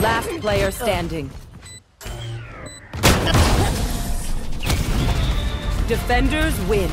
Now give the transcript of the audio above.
Last player standing. Defenders win.